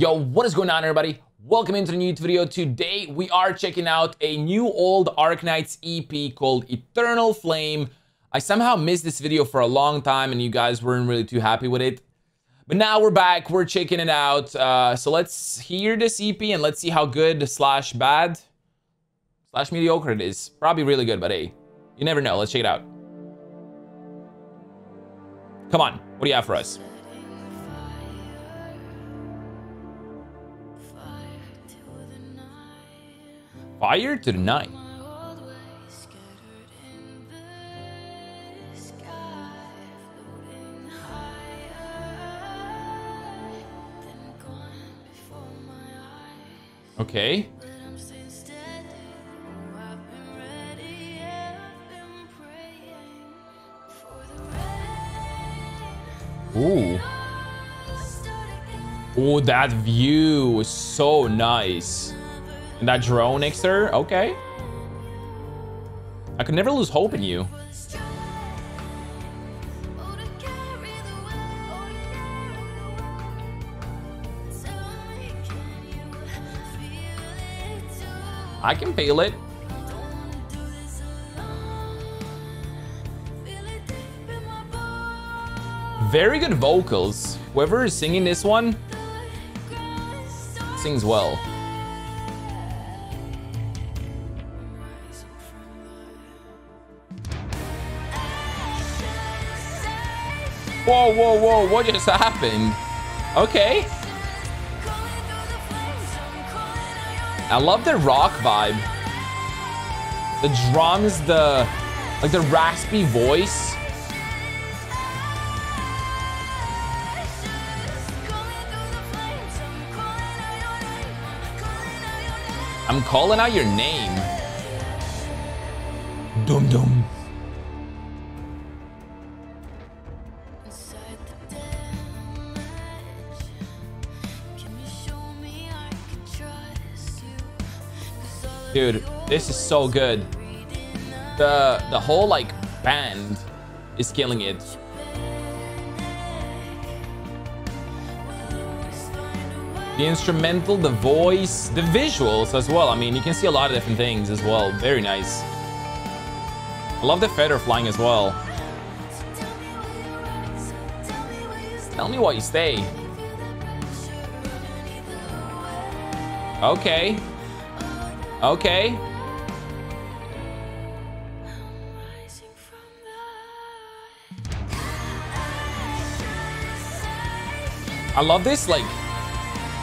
Yo, what is going on everybody? Welcome into the new video. Today we are checking out a new old Arknights EP called Eternal Flame. I somehow missed this video for a long time and you guys weren't really too happy with it. But now we're back, we're checking it out. Uh, so let's hear this EP and let's see how good slash bad slash mediocre it is. Probably really good, but hey, you never know. Let's check it out. Come on, what do you have for us? Fire to the night. Okay. Ooh. Oh, that view is so nice. And that drone next her? Okay. I could never lose hope in you. I can feel it. Very good vocals. Whoever is singing this one sings well. Whoa, whoa, whoa, what just happened? Okay. I love the rock vibe. The drums, the, like the raspy voice. I'm calling out your name. Dum dum. Dude, this is so good. The the whole like band is killing it. The instrumental, the voice, the visuals as well. I mean, you can see a lot of different things as well. Very nice. I love the feather flying as well. Tell me why you stay. Okay. Okay. I love this like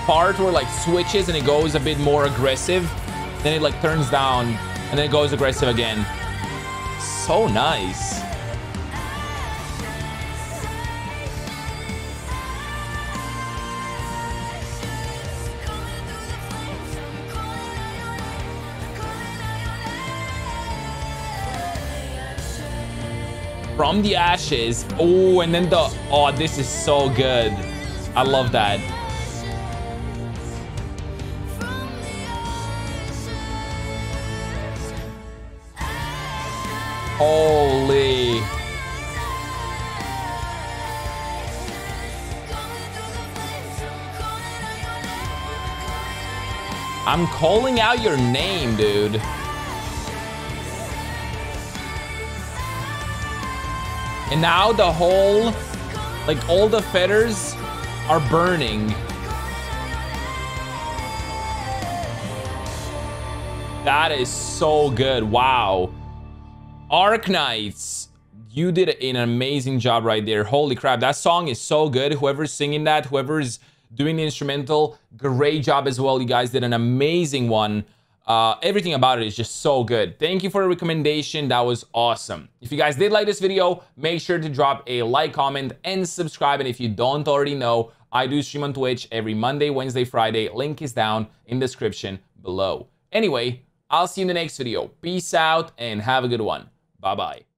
part where like switches and it goes a bit more aggressive. Then it like turns down and then it goes aggressive again. So nice. From the ashes. Oh, and then the... Oh, this is so good. I love that. Holy. I'm calling out your name, dude. And now the whole, like all the feathers are burning. That is so good. Wow. Arknights, you did an amazing job right there. Holy crap, that song is so good. Whoever's singing that, whoever's doing the instrumental, great job as well. You guys did an amazing one. Uh, everything about it is just so good. Thank you for the recommendation. That was awesome. If you guys did like this video, make sure to drop a like, comment, and subscribe. And if you don't already know, I do stream on Twitch every Monday, Wednesday, Friday. Link is down in the description below. Anyway, I'll see you in the next video. Peace out and have a good one. Bye-bye.